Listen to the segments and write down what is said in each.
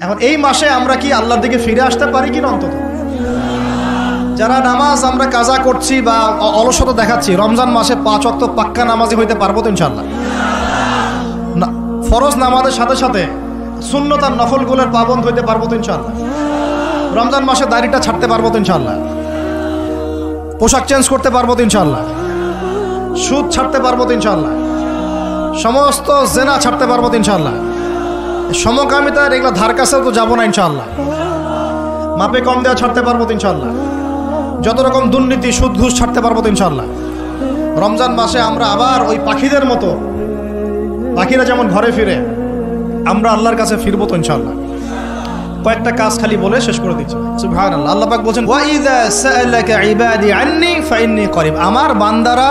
এখন এই মাসে আমরা কি আল্লাহর দিকে ফিরে আসতে পারি কি না অন্তত? যারা নামাজ আমরা কাজা করছি বা অলসতা দেখাচ্ছি, রমজান মাসে পাঁচ অক্ত পাক্কা নামাজি হইতে পারব তো ইনশাল্লাহ ফরজ নামাজের সাথে সাথে শূন্যতার আর নফলগুলোর পাবন্ধ হইতে পারব তো ইনশাল্লাহ রমজান মাসে দাড়িটা ছাড়তে পারব তো ইনশাল্লাহ পোশাক চেঞ্জ করতে পারব তো ইনশাল্লাহ সুদ ছাড়তে পারব তো ইনশাল্লাহ সমস্ত জেনা ছাড়তে পারব তো ইনশাল্লাহ সমকামিতার এগুলো ধার কাছেও তো যাব না ইনশাল্লাহ মাপে কম দেওয়া ছাড়তে পারব তো ইনশাল্লাহ যত রকম দুর্নীতি সুদ ঘুষ ছাড়তে পারব তো ইনশাল্লাহ রমজান মাসে আমরা আবার ওই পাখিদের মতো, পাখিরা যেমন ঘরে ফিরে, আমরা আল্লাহর কাছে ফিরবো তো ইনশাল্লাহ কয়েকটা কাজ খালি বলে শেষ করে দিচ্ছি। সুবহানাল্লাহ, আল্লাহ পাক বলেন ওয়া ইযা সাআলাকা ইবাদি আন্নি ফাইন্নি করিব। আমার বান্দারা,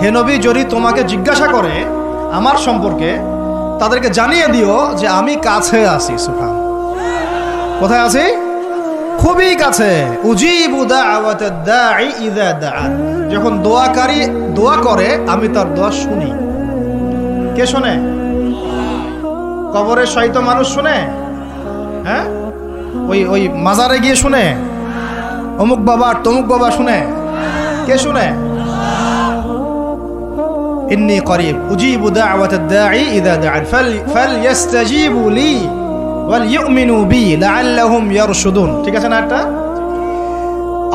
হে নবী, যদি তোমাকে জিজ্ঞাসা করে আমার সম্পর্কে তাদেরকে জানিয়ে দিও যে আমি কাছে আছি, সুবহান। কোথায় আছি? খুবই কাছে। যখন দোয়াকারী দোয়া করে, আমি তার দোয়া শুনি। কে শোনে? কবরের সহিত মানুষ শুনে? হ্যাঁ? ওই ওই মাজারে গিয়ে শুনে? অমুক বাবা তমুক বাবা শুনে? কে শুনে? ইউমিনু বি লাআল্লাহুম ইয়ারশুদুন। ঠিক আছে না একটা?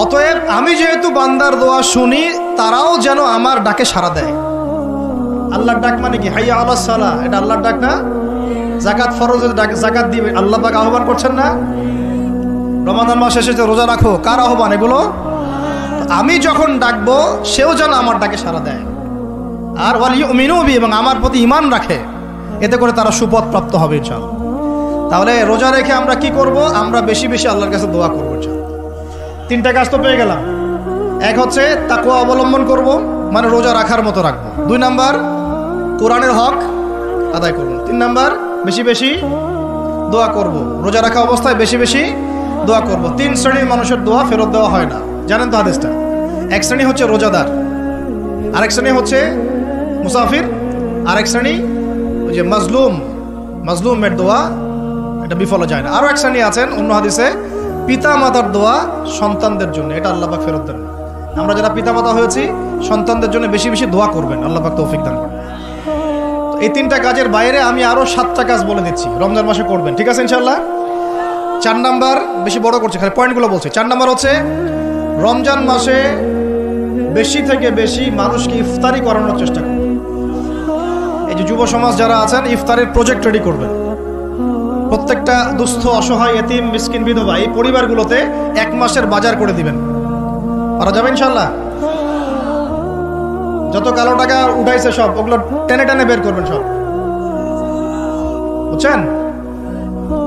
অতএব আমি যেহেতু বান্দার দোয়া শুনি, তারাও যেন আমার ডাকে সাড়া দেয়। আল্লাহর ডাক মানে কি? হাইয়া আলাস সালা এটা আল্লাহর ডাক না? জাকাত ফরজের ডাক জাকাত দিবে। আল্লাহ পাক আহ্বান করছেন না? রমাদান মাস এসেছে রোজা রাখো, কার আহ্বান এগুলো? আমি যখন ডাকবো, সেও যেন আমার ডাকে সাড়া দেয়। আর ওয়াল ইউমিনুবি এবং আমার প্রতি ইমান রাখে। এতে করে তারা সুপথ প্রাপ্ত হবে, ইনশাআল্লাহ। তাহলে রোজা রেখে আমরা কি করব? আমরা বেশি বেশি আল্লাহর কাছে দোয়া করব, ইনশাআল্লাহ। তিনটা কাজ তো পেয়ে গেলাম। এক হচ্ছে তাকুয়া অবলম্বন করব মানে রোজা রাখার মতো রাখব। দুই নাম্বার, কোরআনের হক আদায় করব। তিন নাম্বার, বেশি বেশি দোয়া করব। রোজা রাখা অবস্থায় বেশি বেশি দোয়া করব। তিন শ্রেণির মানুষের দোয়া ফেরত দেওয়া হয় না। জানেন তো হাদিসটা? এক শ্রেণি হচ্ছে রোজাদার। আরেক শ্রেণি হচ্ছে মুসাফির, আরেক শ্রেণি, ওই যে মাজলুম, মাজলুমের দোয়া, এটা বিফল যায় না। আরও এক শ্রেণি আছেন, অন্য হাদিসে পিতা মাতার দোয়া সন্তানদের জন্য, এটা আল্লাপাক ফেরত দেন। আমরা যারা পিতা মাতা হয়েছি, সন্তানদের জন্য বেশি বেশি দোয়া করবেন, আল্লাহ পাক তৌফিক দান করেন। এই তিনটা কাজের বাইরে আমি আরও সাতটা কাজ বলে দিচ্ছি, রমজান মাসে করবেন, ঠিক আছে ইনশাল্লাহ চার নাম্বার, বেশি বড় করছে, খালি পয়েন্টগুলো বলছে। চার নাম্বার হচ্ছে, রমজান মাসে বেশি থেকে বেশি মানুষকে ইফতারি করানোর চেষ্টা করবেন এই যে যুব সমাজ যারা আছেন, ইফতারের প্রজেক্ট রেডি করবেন। প্রত্যেকটা দুস্থ, অসহায়, এতিম, মিসকিন, বিধবা এই পরিবারগুলোতে এক মাসের বাজার করে দিবেন। পারা যাবে ইনশাল্লাহ যত কালো টাকা উঠাইছে সব, ওগুলো টেনে টেনে বের করবেন সব। বুঝছেন?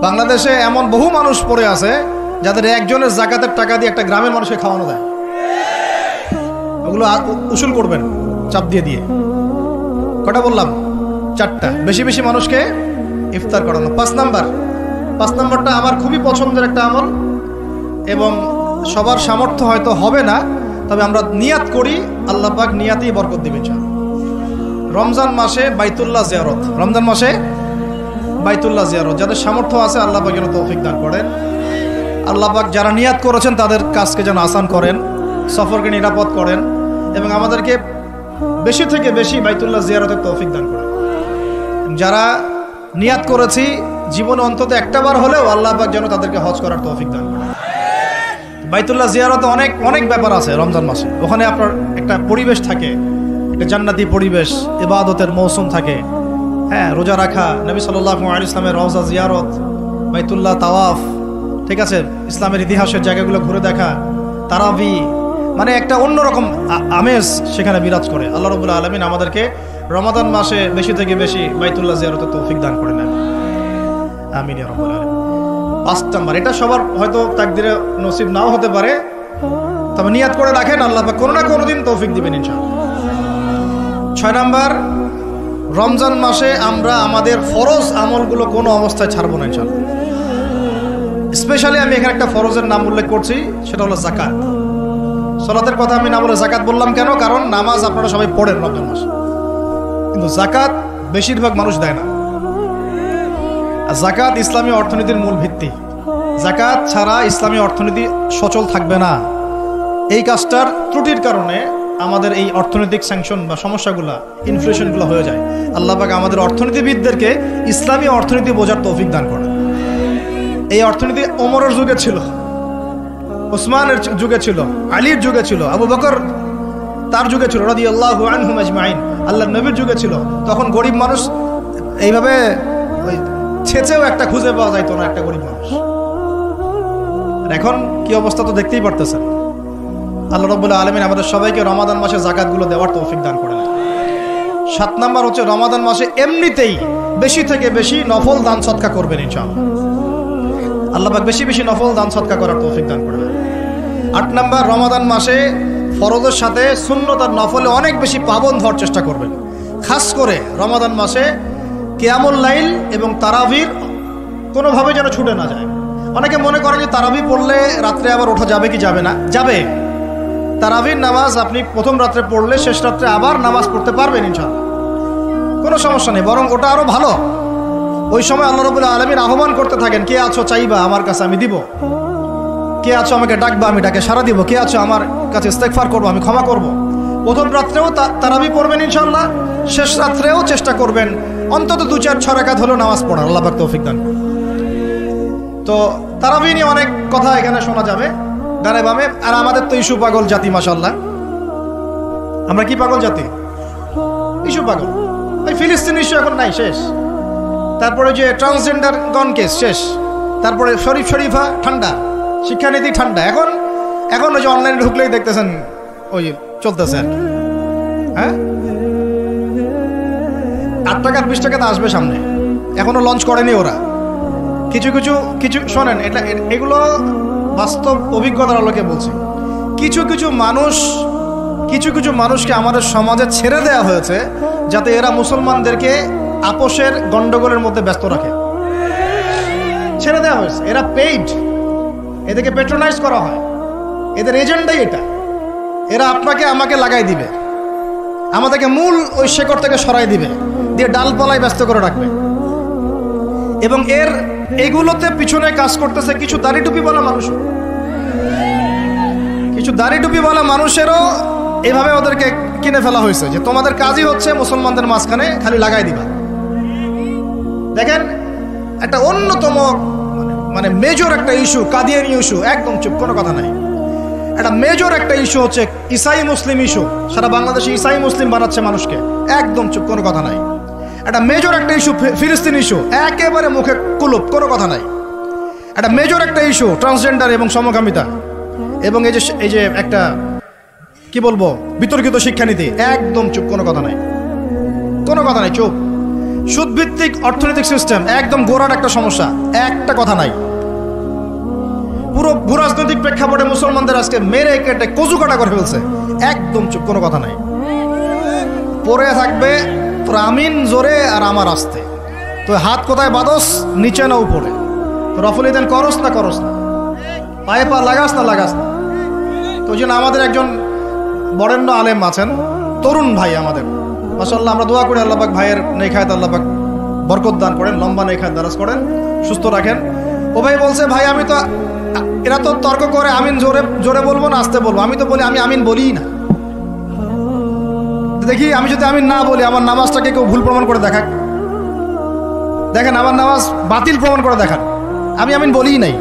বাংলাদেশে এমন বহু মানুষ পড়ে আছে, যাদের একজনের জাকাতের টাকা দিয়ে একটা গ্রামের মানুষকে খাওয়ানো দেয়। ওগুলো উসুল করবেন, চাপ দিয়ে দিয়ে। কটা বললাম? চারটা। বেশি বেশি মানুষকে ইফতার করানো। পাঁচ নাম্বার। পাঁচ নাম্বারটা আমার খুবই পছন্দের একটা আমল এবং সবার সামর্থ্য হয়তো হবে না, তবে আমরা নিয়াত করি, আল্লাহ পাক নিয়াতেই বরকত দিবেন ইনশাআল্লাহ। রমজান মাসে বাইতুল্লাহ জিয়ারত। রমজান মাসে বাইতুল্লাহ জিয়ারত। যাদের সামর্থ্য আছে আল্লাহ পাক যেন তৌফিক দান করেন। আল্লাহ পাক যারা নিয়াত করেছেন তাদের কাজকে যেন আসান করেন, সফরকে নিরাপদ করেন এবং আমাদেরকে বেশি থেকে বেশি বাইতুল্লাহ জিয়ারতের তৌফিক দান করেন। যারা নিয়াত করেছি, জীবনে অন্তত একটাবার হলেও আল্লাহ পাক যেন তাদেরকে হজ করার তৌফিক দান করেন। বাইতুল্লাহ জিয়ারতে অনেক অনেক ব্যাপার আছে রমজান মাসে। ওখানে আপনার একটা পরিবেশ থাকে, একটা জান্নাতি পরিবেশ, ইবাদতের মৌসুম থাকে। হ্যাঁ রোজা রাখা, নবী সাল্লাহ ইসলামের রওজা, জিয়ারত, বাইতুল্লাহ তাওয়াফ, ঠিক আছে? ইসলামের ইতিহাসের জায়গাগুলো ঘুরে দেখা, তারাবি মানে একটা অন্যরকম আমেজ সেখানে বিরাজ করে। আল্লাহ রবুল্লাহ আলমিন আমাদেরকে রমাদান মাসে বেশি থেকে বেশি বাইতুল্লাহ জিয়ারতের তৌফিক দান করে নেন। আমিন পাঁচ নাম্বার, এটা সবার হয়তো তাকদিরে নসিব নাও হতে পারে, তবে নিয়াত করে রাখেন, আল্লাহ কোনো না কোনো দিন তৌফিক দিবেন ইনশাআল্লাহ। ছয় নাম্বার, রমজান মাসে আমরা আমাদের ফরজ আমলগুলো কোনো অবস্থায় ছাড়বো না ইনশাআল্লাহ। স্পেশালি আমি এখানে একটা ফরজের নাম উল্লেখ করছি, সেটা হলো জাকাত সলাতের কথা আমি না বলে জাকাত বললাম কেন? কারণ নামাজ আপনারা সবাই পড়েন রমজান মাসে। কিন্তু জাকাত বেশিরভাগ মানুষ দেয় না। জাকাত ইসলামী অর্থনীতির মূল ভিত্তি। জাকাত ছাড়া ইসলামী অর্থনীতি সচল থাকবে না। এই কাজটার ত্রুটির কারণে আমাদের এই অর্থনৈতিক স্যাংশন বা সমস্যাগুলো ইনফ্লেশনগুলো হয়ে যায়। আল্লাহ পাক আমাদের অর্থনীতিবিদদেরকে ইসলামী অর্থনীতি বোঝার তৌফিক দান করে এই অর্থনীতি ওমরের যুগে ছিল। ওসমানের যুগে ছিল, আলীর যুগে ছিল, আবু বকর তার যুগে ছিল রাদি আল্লাহ আজমাইন। আল্লাহ নবীর যুগে ছিল। তখন গরিব মানুষ এইভাবে ওই ছেচেও একটা খুঁজে পাওয়া যাইতো না একটা গরিব মানুষ। এখন কি অবস্থা তো দেখতেই পারতেছেন। আল্লাহ রব্বুল্লাহ আলমিন আমাদের সবাইকে রমাদান মাসে জাকাতগুলো দেওয়ার তৌফিক দান করে সাত নাম্বার হচ্ছে রমাদান মাসে এমনিতেই বেশি থেকে বেশি নফল দান সৎকা করবেন ইনশাআল্লাহ। আল্লাহবাক বেশি বেশি নফল দান সৎকা করার তৌফিক দান করবেন। আট নাম্বার, রমাদান মাসে ফরজের সাথে শূন্যতার নফলে অনেক বেশি পাবন ধর চেষ্টা করবেন। খাস করে রমাদান মাসে কেয়ামুল লাইল এবং তারাভির কোনোভাবে যেন ছুটে না যায়। অনেকে মনে করে যে তারাবি পড়লে রাত্রে আবার ওঠা যাবে কি যাবে না? যাবে। তারাবির নামাজ আপনি প্রথম রাত্রে পড়লে শেষ রাত্রে আবার নামাজ পড়তে পারবেন ইনশাল্লাহ কোনো সমস্যা নেই, বরং ওটা আরও ভালো। ওই সময় আল্লাহ রবুল্লাহ আলমীর আহ্বান করতে থাকেন, কে আছো চাইবা? আমার কাছে আমি দিব। কে আছো আমাকে ডাকবা? আমি ডাকে সারা দিব। কে আছো আমার কাছে ইস্তেকফার করব? আমি ক্ষমা করব। প্রথম রাত্রেও তারাবি পড়বেন ইনশাল্লাহ শেষ রাত্রেও চেষ্টা করবেন। অন্তত দু চার ছ রাকাত হলেও নামাজ পড়ার আল্লাহ পাক তৌফিক দান। তো তারাবি নিয়ে অনেক কথা এখানে শোনা যাবে। ডানে বামে। আর আমাদের তো ইস্যু পাগল জাতি মাসাল্লাহ আমরা কি পাগল জাতি? ইস্যু পাগল। ওই ফিলিস্তিন ইস্যু এখন নাই, শেষ। তারপরে যে ট্রান্সজেন্ডার গন কেস শেষ। তারপরে শরীফ শরীফা, ঠান্ডা। শিক্ষানীতি ঠান্ডা। এখন এখন ওই যে অনলাইনে ঢুকলেই দেখতেছেন, ওই চলতেছে আর হ্যাঁ? আট টাকার বিশ টাকা তো আসবে সামনে। এখনও লঞ্চ করেনি ওরা। কিছু কিছু কিছু, শোনেন, এটা এগুলো বাস্তব অভিজ্ঞতার আলোকে বলছে। কিছু কিছু মানুষ, কিছু কিছু মানুষকে আমাদের সমাজে ছেড়ে দেওয়া হয়েছে, যাতে এরা মুসলমানদেরকে আপোষের গন্ডগোলের মধ্যে ব্যস্ত রাখে। ছেড়ে দেওয়া হয়েছে। এরা পেইড এদেরকে পেট্রোনাইজ করা হয়। এদের এজেন্ডাই এটা। এরা আপনাকে, আমাকে লাগাই দিবে। আমাদেরকে মূল ওই শেকড় থেকে সরাই দিবে। দিয়ে ডালপালায় ব্যস্ত করে রাখবে। এবং এর, এগুলোতে পিছনে কাজ করতেছে কিছু দাড়ি টুপি বলা মানুষ। কিছু দাড়ি টুপি বলা মানুষেরও এভাবে ওদেরকে কিনে ফেলা হয়েছে যে তোমাদের কাজই হচ্ছে মুসলমানদের মাঝখানে খালি লাগাই দিবা। দেখেন, একটা অন্যতম মানে মেজর একটা ইস্যু কাদিয়ানি ইস্যু একদম চুপ, কোনো কথা নাই। একটা মেজর একটা ইস্যু হচ্ছে ইসাই মুসলিম ইস্যু সারা বাংলাদেশে ইসাই মুসলিম বানাচ্ছে মানুষকে, একদম চুপ, কোনো কথা নাই। একটা মেজর একটা ইস্যু ফিলিস্তিন ইস্যু একেবারে মুখে কুলুপ, কোনো কথা নাই। একটা মেজর একটা ইস্যু ট্রান্সজেন্ডার এবং সমকামিতা, এবং এই যে এই যে একটা, কি বলব, বিতর্কিত শিক্ষানীতি, একদম চুপ, কোনো কথা নাই। কোনো কথা নাই, চুপ। সুদভিত্তিক অর্থনৈতিক সিস্টেম একদম গোড়ার একটা সমস্যা। একটা কথা নাই। পুরো ভূরাজনৈতিক প্রেক্ষাপটে মুসলমানদের আজকে মেরে কেটে কচু কাটা করে ফেলছে। একদম চুপ, কোনো কথা নাই। পরে থাকবে আমিন জোরে আর আমার আসতে। তো হাত কোথায় বাদস নিচে না উপরে। রফল ইদেন, করস না করস না। পায়ে পা লাগাস না লাগাস না। তো জন্য আমাদের একজন বরেণ্য আলেম আছেন, তরুণ ভাই আমাদের। মাসাল্লাহ আমরা দোয়া করি আল্লাহবাক ভাইয়ের নেখায়ত আল্লাহবাক বরকত দান করেন, লম্বা নেখায়ত দারাজ করেন, সুস্থ রাখেন। ও ভাই বলছে, ভাই, আমি তো, এরা তো তর্ক করে আমিন জোরে জোরে বলব না, আসতে বলব। আমি তো বলি, আমি আমিন বলিই না। দেখি, আমি যদি আমিন না বলি, আমার নামাজটাকে কেউ ভুল প্রমাণ করে দেখাক। দেখেন, আমার নামাজ বাতিল প্রমাণ করে দেখান। আমি আমিন বলিই নাই।